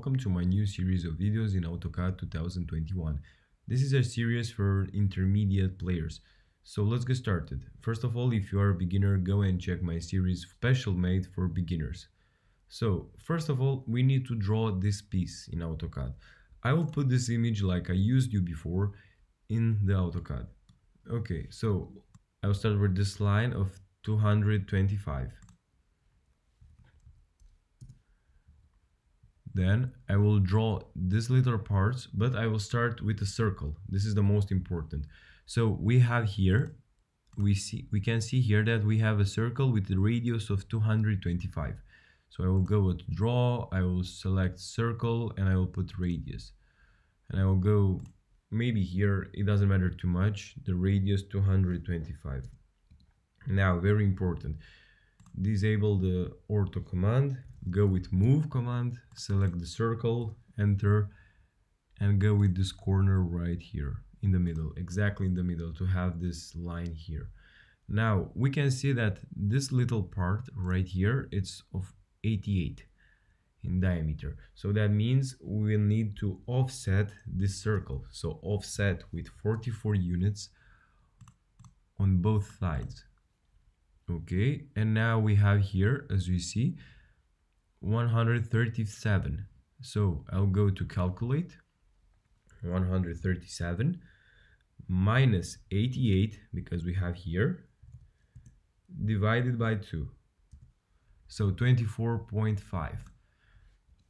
welcome to my new series of videos in AutoCAD 2021. This is a series for intermediate players. So let's get started. First of all, if you are a beginner, go and check my series special made for beginners. So first of all, we need to draw this piece in AutoCAD. I will put this image like I used you before in the AutoCAD. Okay, so I'll start with this line of 225. Then I will draw these little parts, but I will start with a circle. This is the most important. So we have here, we see, we can see here that we have a circle with a radius of 225. So I will go with draw, I will select circle and I will put radius. And I will go maybe here, it doesn't matter too much, the radius 225. Now, very important, disable the ortho command go with move command, select the circle, enter, and go with this corner right here in the middle, exactly in the middle to have this line here. Now we can see that this little part right here, it's of 88 in diameter. So that means we need to offset this circle. So offset with 44 units on both sides. Okay, and now we have here, as you see, 137 so I'll go to calculate. 137 minus 88 because we have here divided by 2 so 24.5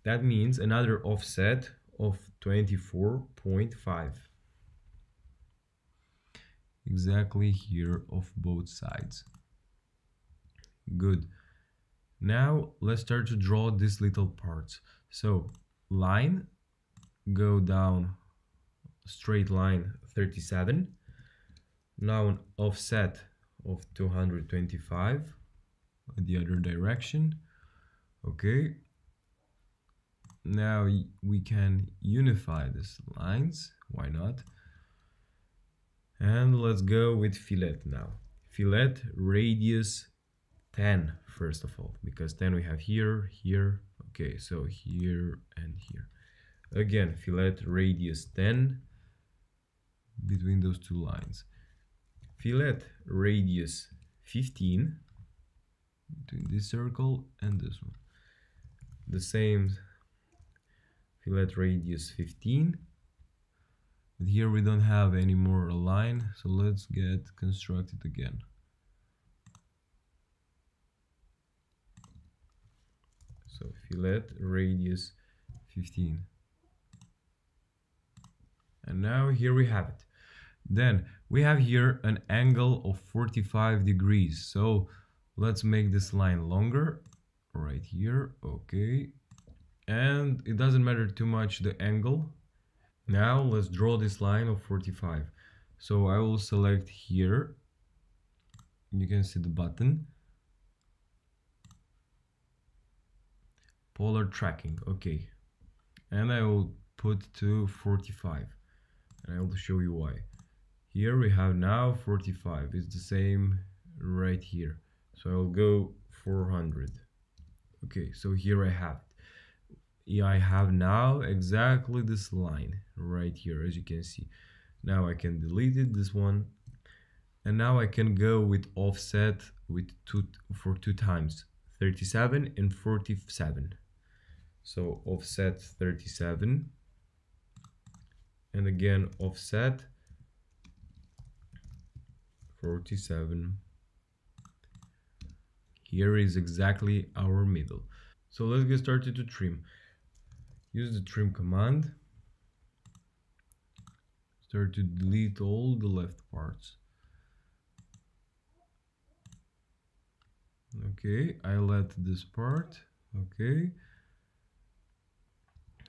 that means another offset of 24.5 exactly here of both sides good now let's start to draw these little parts. So line, go down straight line 37. Now an offset of 225 the other direction. Okay. Now we can unify these lines. Why not? And let's go with fillet now. Fillet radius 10 first of all because then we have here here okay so here and here. Again fillet radius 10 between those two lines. Fillet radius 15 between this circle and this one. The same fillet radius 15 but here we don't have any more line so let's get constructed again so fillet radius 15 and now here we have it. Then we have here an angle of 45 degrees. So let's make this line longer. Right here okay. And it doesn't matter too much the angle. Now let's draw this line of 45 so I will select here. You can see the button polar tracking. Okay. And I will put to 45 and I will show you why. Here we have now 45 it's the same right here. So I'll go 400 okay so here I have it. Yeah, I have now exactly this line right here as you can see. Now I can delete it this one. And now I can go with offset with two for two times 37 and 47 so offset 37 and again offset 47 here is exactly our middle. So let's get started to trim. Use the trim command. Start to delete all the left parts. Okay I let this part. Okay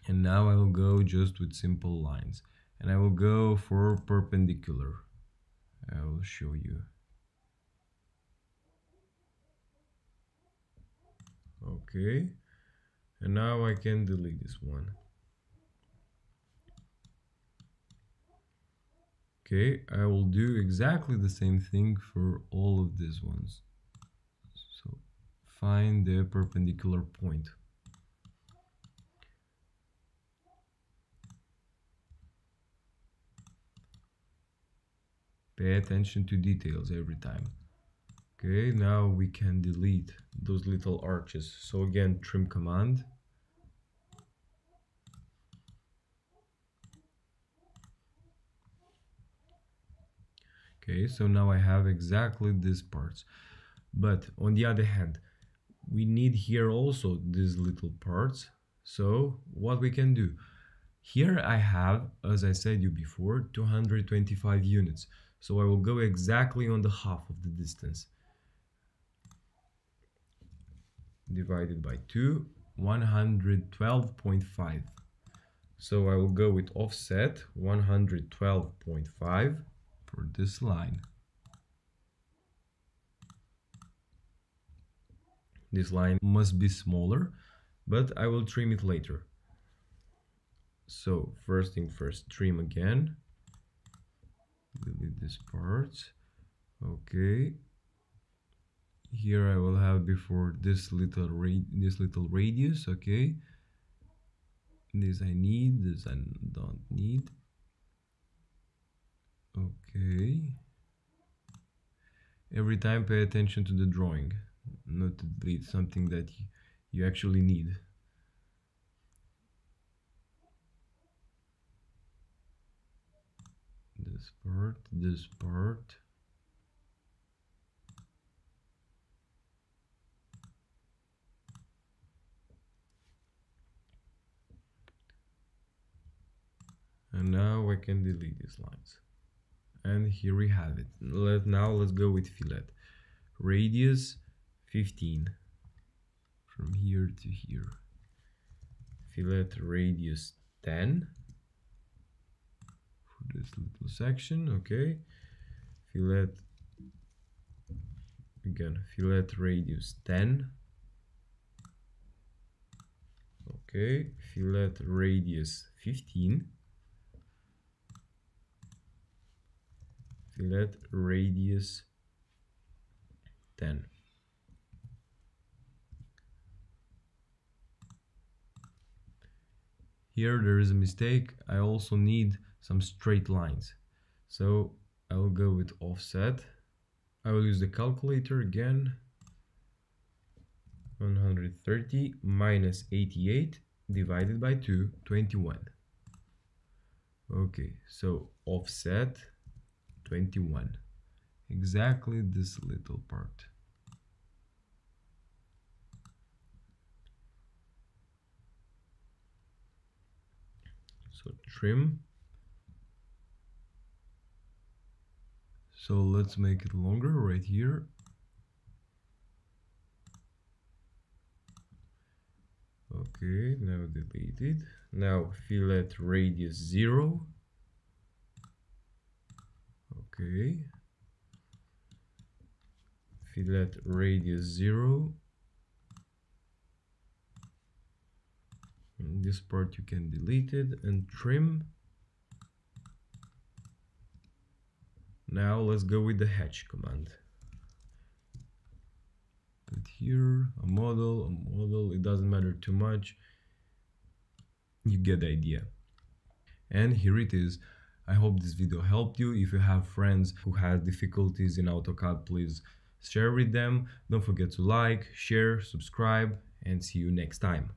and now I will go just with simple lines. And I will go for perpendicular. I will show you. Okay. And now I can delete this one. Okay. I will do exactly the same thing for all of these ones. So find the perpendicular point pay attention to details every time. Okay now we can delete those little arches. So again trim command. Okay so now I have exactly these parts. But on the other hand we need here also these little parts. So what we can do? Here I have as I said you before 225 units so I will go exactly on the half of the distance divided by 2 112.5 so I will go with offset 112.5 for this line. This line must be smaller, but I will trim it later. So first thing first, trim again. Delete this part. Okay. Here I will have before this little this little radius. Okay. This I need. This I don't need okay every time pay attention to the drawing not to delete something that you actually need this part this part and now I can delete these lines. And here we have it. Let now let's go with fillet. Radius 15 from here to here. Fillet radius 10 this little section okay. Fillet again fillet radius 10 okay fillet radius 15 fillet radius 10 here there is a mistake. I also need some straight lines. So I will go with offset. I will use the calculator again. 130 minus 88 divided by 2 21 okay so offset 21 exactly this little part. So trim so let's make it longer right here. Okay now delete it. now fillet radius 0 okay. Fillet radius 0 and this part you can delete it and trim now let's go with the hatch command put here a model a model it doesn't matter too much you get the idea and here it is I hope this video helped you. If you have friends who have difficulties in AutoCAD, please share with them. Don't forget to like, share, subscribe, and see you next time.